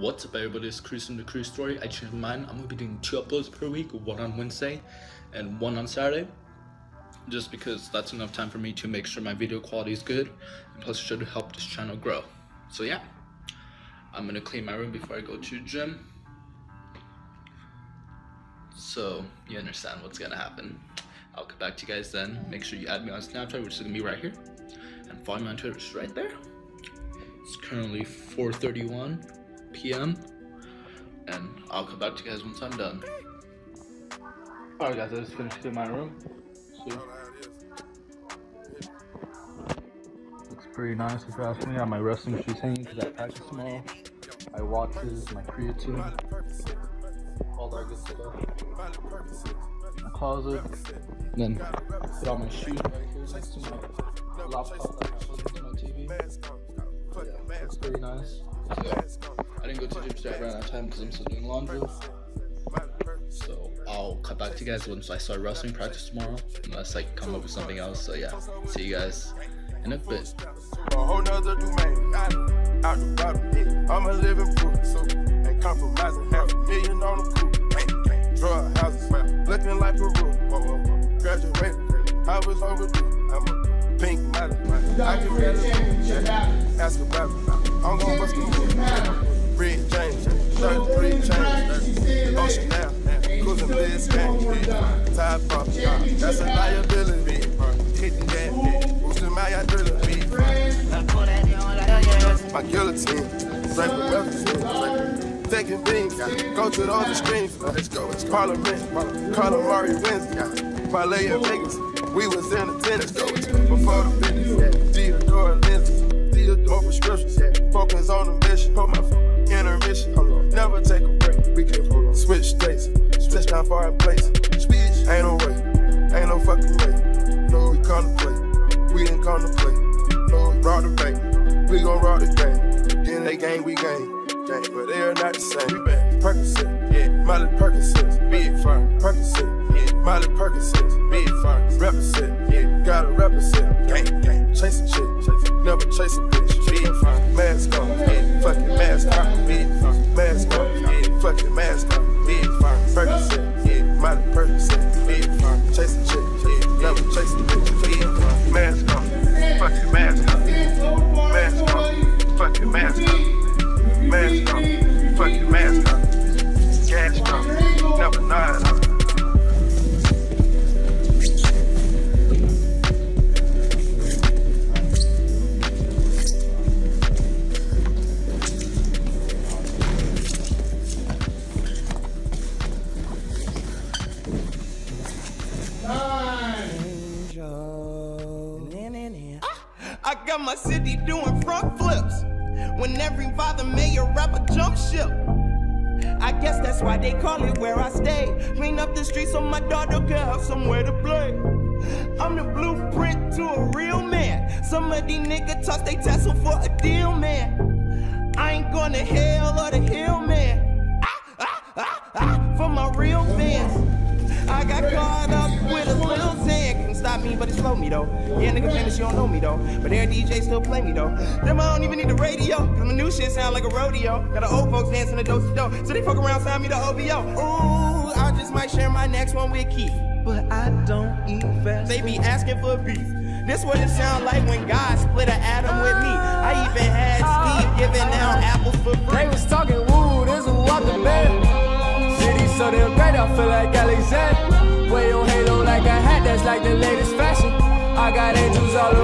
What's up everybody, it's Chris from the Cruz Story. I changed mine. I'm gonna be doing two uploads per week, one on Wednesday and one on Saturday. Just because that's enough time for me to make sure my video quality is good and plus it should help this channel grow. So yeah, I'm gonna clean my room before I go to the gym. So you understand what's gonna happen. I'll get back to you guys then. Make sure you add me on Snapchat, which is gonna be right here. And follow me on Twitter, which is right there. It's currently 4.31 p.m. And I'll come back to you guys once I'm done. Alright guys, I just finished cleaning my room. See? Looks pretty nice if you ask me. I have my wrestling shoes hanging because I practice tomorrow. My watches, my creatine, all that good stuff. My closet. Then put all my shoes right here next to my laptop that plugs into my TV. Yeah, looks pretty nice. So, I didn't go to the gym today. I ran out of time because I'm still doing laundry. So I'll cut back to you guys once I start wrestling practice tomorrow, unless I come up with something else. So yeah, see you guys in a bit. A whole nother domain, out the bottom, I'm a living proof, so ain't compromising, half a million on the coupe, drug houses, looking like Peru, whoa, whoa, whoa. graduated, I was overdue, I'm a pink model, I can read it, ask about it, I'm gonna bust the Red that's a liability, hitting that, boosting my adrenaline, my guillotine, break with weapons, taking beans, go to those extremes, let's go, it's Parliament, Carla Murray wins, parlay in Vegas, we was in attendance, go, before the business, Theodore lenses, Theodore prescriptions, focus on the mission, put my intermission. Never take a break. We can switch states. Touchdown for our place. Speech. Ain't no way. Ain't no fucking way. No, we play. We didn't play. No, rock the bank. We gon' rock the game. Then they game, we game. Gang, but they are not the same. We back. Percocet, yeah. Miley Percocet, big firm. Percocet, yeah. Miley Percocet, big firm. Represent, yeah. Gotta represent. Gang, gang. Chase a chick, never chase a bitch. Big firm. Mask on, yeah. Fucking mask on, big firm. Mask on, yeah. Fucking mask on, big firm. Percocet, yeah. Miley Percocet, a chick, never firm. Mask on, fucking mask on. Mask on, fucking mask on. Mask my city doing front flips. When every father mayor rapper jump ship. I guess that's why they call it where I stay. Clean up the streets so my daughter can have somewhere to play. I'm the blueprint to a real man. Some of these niggas toss they tassel for a deal, man. I ain't going to hell or the hill, man. Ah, ah, ah, ah, for my real fans. I got caught up with a little stop me, but it slowed me though. Yeah, nigga that you don't know me though. But their DJ still play me though. Them I don't even need the radio. Cause my new shit sound like a rodeo. Got the old folks dancing the dose dough. So they fuck around, sign me the OVO. Ooh, I just might share my next one with Keith. But I don't eat fast. They be asking for beef. This what it sound like when God split an atom with me. I even had Steve giving out apples for free. They was talking woo, this is what the band. City so damn great, I feel like Alexander. I got angels all around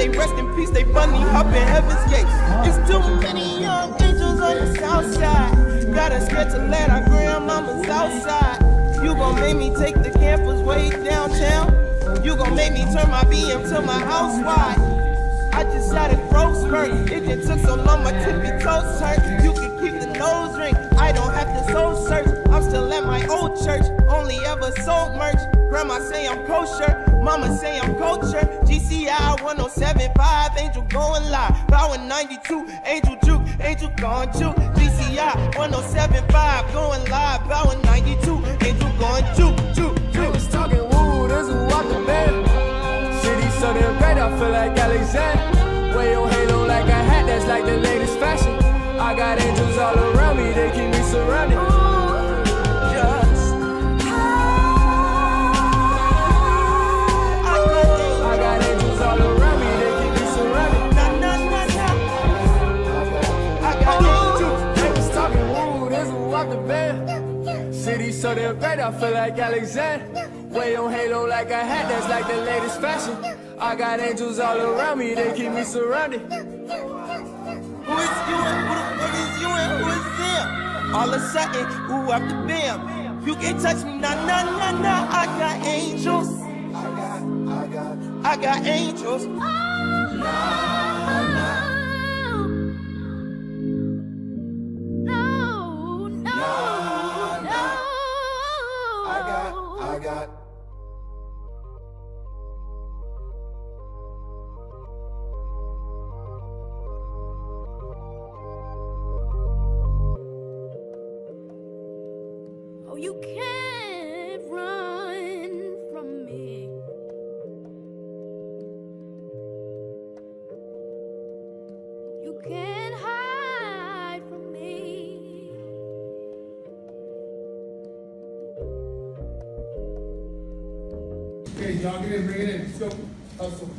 they rest in peace, they bunny hop in heaven's gates. It's too many young angels on the south side. Got us scared to let our grandmamas outside. You gon' make me take the campus way downtown. You gon' make me turn my BM to my house wide. I just had a growth spurt. It just took so long, my tippy toes hurt. You can keep the nose ring. I don't have to soul search. I'm still at my old church. Only ever sold merch. Grandma say I'm kosher, mama say I'm culture. GCI 1075, Angel going live. Power 92, Angel Juke, Angel gone juke. GCI 1075, going live. Power 92, so damn great, I feel like Alexander. Wear your halo like a hat, that's like the latest fashion. I got angels all around me, they keep me surrounded. Who is you and who the fuck is you and who is them? All of a sudden, who up the bam? You can't touch me, nah, nah, nah, nah. I got angels. I got I got, I got angels. No, can't run from me. You can't hide from me. Okay, y'all get in, bring it in. Let's go. Hustle.